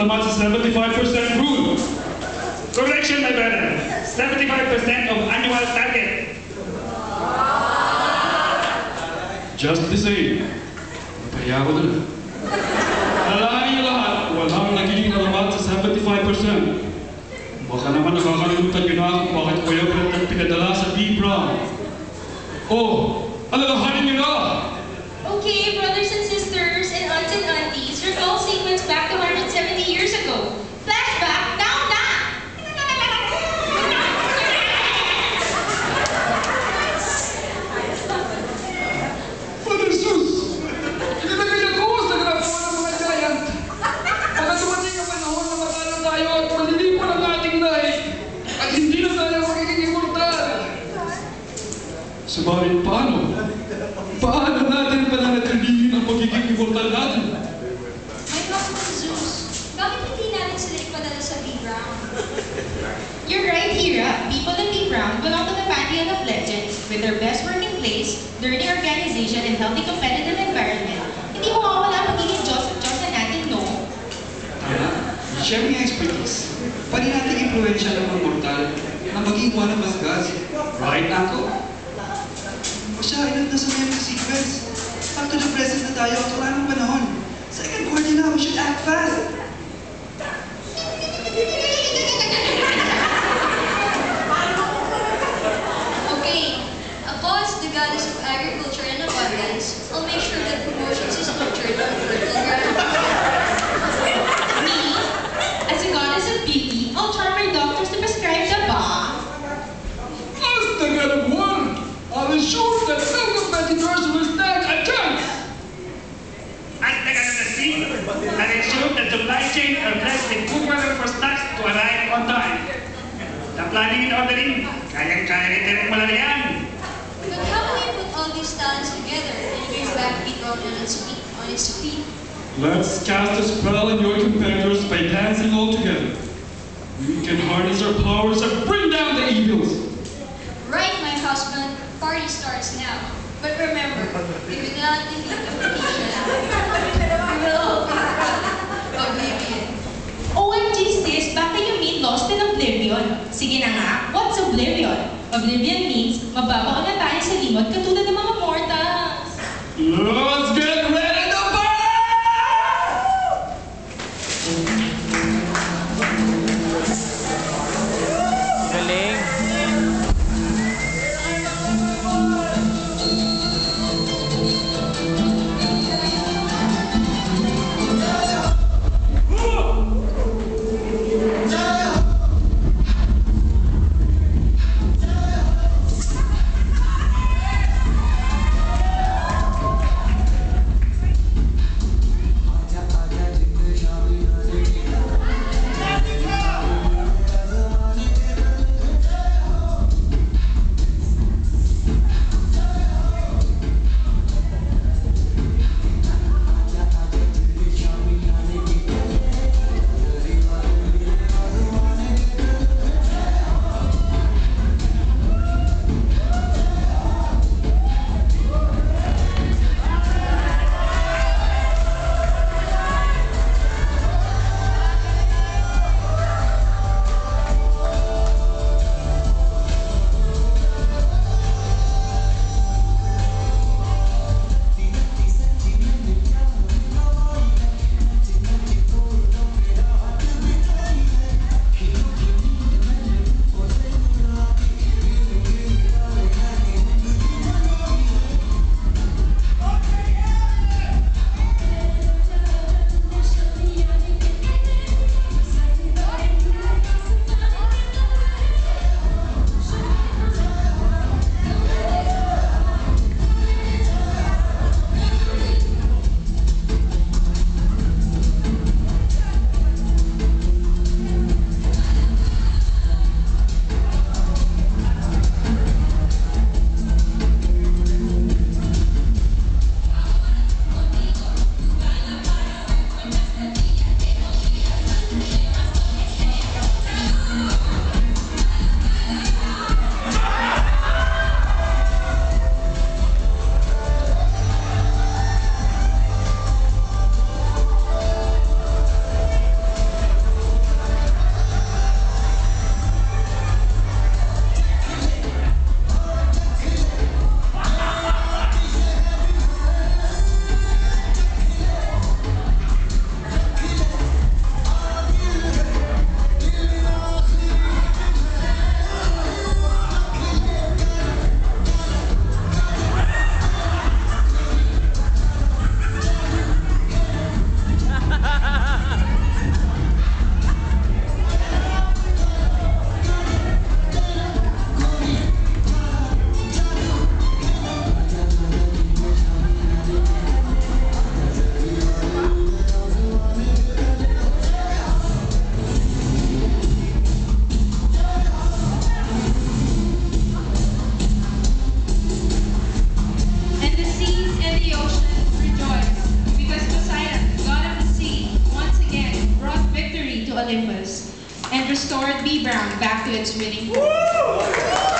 Alamat sa 75% rule. Correction, my brother. 75% of annual target. Just the same. Napaya ko na. Alalahanin niyo lahat, walang nagiging alamat sa 75%. Baka naman nakakalimutan niyo na kung bakit yung pinadala sa. Braun. Oh, alalahanin Subalit paano? Paano natin pananatilihin ang pagiging immortal natin? My husband Zeus, bakit hindi natin sila ipadala sa Big Brown? You're right, Hira. People in Big Brown belong to the pantheon of legends with their best working place, learning organization, and healthy competitive environment. Hindi mo mawawala ang pagiging Diyos at Diyos na natin, no? Tama. Share yung expertise. Pwede natin impluensya ng mga mortal na maging one of us gods. Right, Nako? O siya, inat na sa memory sequence. Back to the present na tayo at wala nang panahon. Second quarter na, we should act fast. Ensure that no competitors will stand a chance. As the God of the sea, and ensure that supply chain are blessed with good weather for stocks to arrive on time. The planning and ordering, kayang-kaya ni Terek Malalayan. But how do we put all these talents together and bring back B. Braun on its feet? On its feet? Let's cast a spell on your competitors by dancing all together. We can harness our powers and bring down the evils. Right, my husband. Party starts now. But remember, we do not defeat competition, we will all be oblivion. OMG sis, baka you mean lost in oblivion? Sige na nga, what's oblivion? Oblivion means mababaon na tayo sa limot katulad ng mga mortals. Let's get Olympus and restored B. Braun back to its winning.